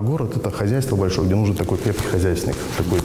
Город – это хозяйство большое, где нужен такой крепкий хозяйственник, такой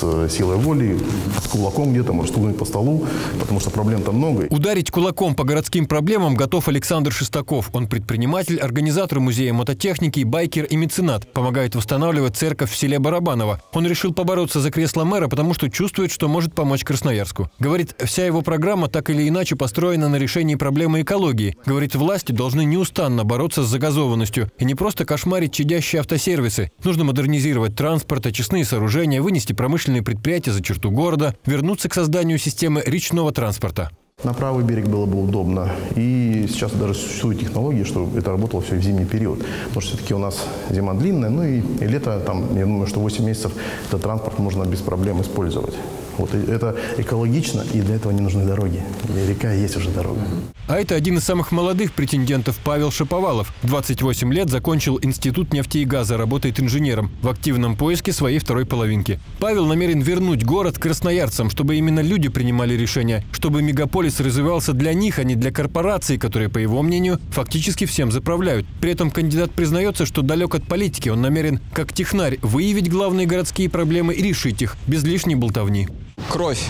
с силой воли, с кулаком где-то, может, стукнуть по столу, потому что проблем там много. Ударить кулаком по городским проблемам готов Александр Шестаков. Он предприниматель, организатор музея мототехники, байкер и меценат. Помогает восстанавливать церковь в селе Барабаново. Он решил побороться за кресло мэра, потому что чувствует, что может помочь Красноярску. Говорит, вся его программа так или иначе построена на решении проблемы экологии. Говорит, власти должны неустанно бороться с загазованностью и не просто кошмарить чадящие автосервисы. Нужно модернизировать транспорт, очистные сооружения, вынести промышленность промышленные предприятия за черту города, вернуться к созданию системы речного транспорта. На правый берег было бы удобно. И сейчас даже существуют технологии, что это работало все в зимний период. Потому что все-таки у нас зима длинная, ну и, и лето, там, я думаю, что 8 месяцев этот транспорт можно без проблем использовать. Вот это экологично, и для этого не нужны дороги. И река есть уже дорога. А это один из самых молодых претендентов Павел Шаповалов. 28 лет закончил Институт нефти и газа, работает инженером в активном поиске своей второй половинки. Павел намерен вернуть город красноярцам, чтобы именно люди принимали решения, чтобы мегаполис развивался для них, а не для корпораций, которые, по его мнению, фактически всем заправляют. При этом кандидат признается, что далек от политики. Он намерен, как технарь, выявить главные городские проблемы и решить их без лишней болтовни кровь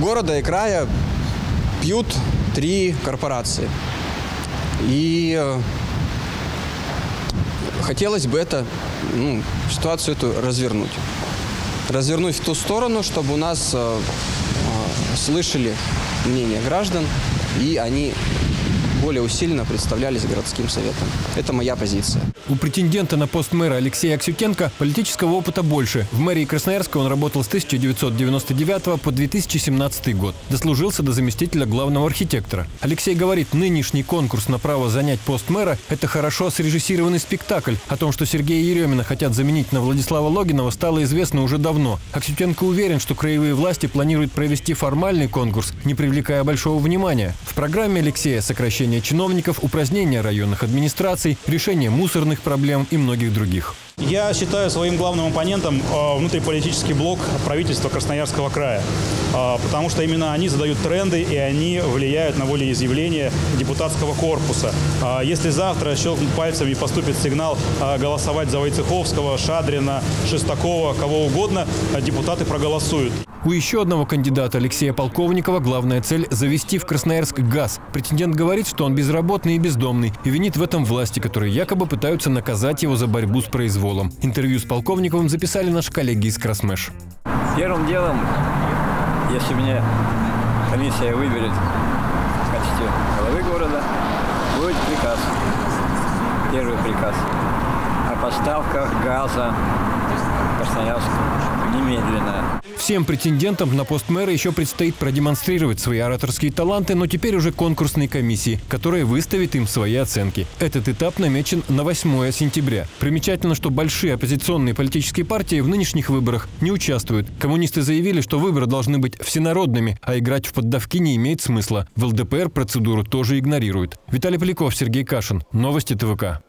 города и края пьют три корпорации. И э, хотелось бы это, ну, ситуацию эту развернуть. Развернуть в ту сторону, чтобы у нас э, э, слышали мнение граждан, и они более усиленно представлялись городским советом. Это моя позиция. У претендента на пост мэра Алексея Аксютенко политического опыта больше. В мэрии Красноярска он работал с 1999 по 2017 год. Дослужился до заместителя главного архитектора. Алексей говорит, нынешний конкурс на право занять пост мэра – это хорошо срежиссированный спектакль. О том, что Сергея Еремина хотят заменить на Владислава Логинова, стало известно уже давно. Аксютенко уверен, что краевые власти планируют провести формальный конкурс, не привлекая большого внимания. В программе Алексея сокращение увольнение чиновников, упразднение районных администраций, решение мусорных проблем и многих других. Я считаю своим главным оппонентом э, внутриполитический блок правительства Красноярского края, э, потому что именно они задают тренды и они влияют на волеизъявление депутатского корпуса. Э, если завтра щелкнут пальцами и поступит сигнал голосовать за Войцеховского, Шадрина, Шестакова, кого угодно, депутаты проголосуют. У еще одного кандидата Алексея Полковникова главная цель – завести в Красноярск газ. Претендент говорит, что он безработный и бездомный, и винит в этом власти, которые якобы пытаются наказать его за борьбу с произволом. Интервью с Полковниковым записали наши коллеги из Красмеш. Первым делом, если меня комиссия выберет в качестве главы города, будет приказ. Первый приказ о поставках газа в Красноярск немедленно. Всем претендентам на пост мэра еще предстоит продемонстрировать свои ораторские таланты, но теперь уже конкурсной комиссии, которая выставит им свои оценки. Этот этап намечен на 8 сентября. Примечательно, что большие оппозиционные политические партии в нынешних выборах не участвуют. Коммунисты заявили, что выборы должны быть всенародными, а играть в поддавки не имеет смысла. В ЛДПР процедуру тоже игнорируют. Виталий Поляков, Сергей Кашин. Новости ТВК.